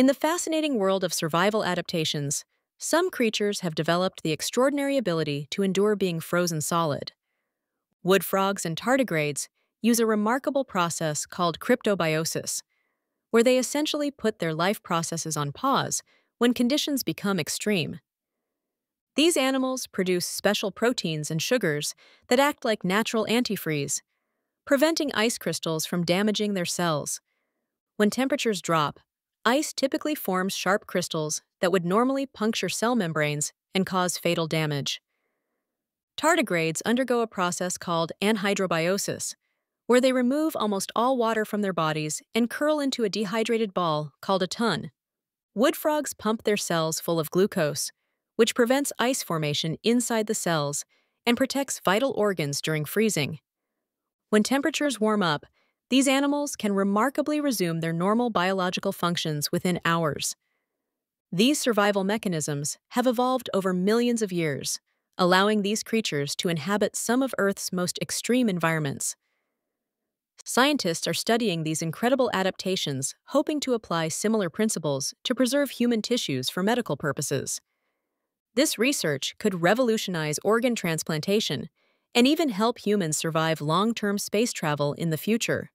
In the fascinating world of survival adaptations, some creatures have developed the extraordinary ability to endure being frozen solid. Wood frogs and tardigrades use a remarkable process called cryptobiosis, where they essentially put their life processes on pause when conditions become extreme. These animals produce special proteins and sugars that act like natural antifreeze, preventing ice crystals from damaging their cells. When temperatures drop, ice typically forms sharp crystals that would normally puncture cell membranes and cause fatal damage. Tardigrades undergo a process called anhydrobiosis, where they remove almost all water from their bodies and curl into a dehydrated ball called a tun. Wood frogs pump their cells full of glucose, which prevents ice formation inside the cells and protects vital organs during freezing. When temperatures warm up, these animals can remarkably resume their normal biological functions within hours. These survival mechanisms have evolved over millions of years, allowing these creatures to inhabit some of Earth's most extreme environments. Scientists are studying these incredible adaptations, hoping to apply similar principles to preserve human tissues for medical purposes. This research could revolutionize organ transplantation and even help humans survive long term space travel in the future.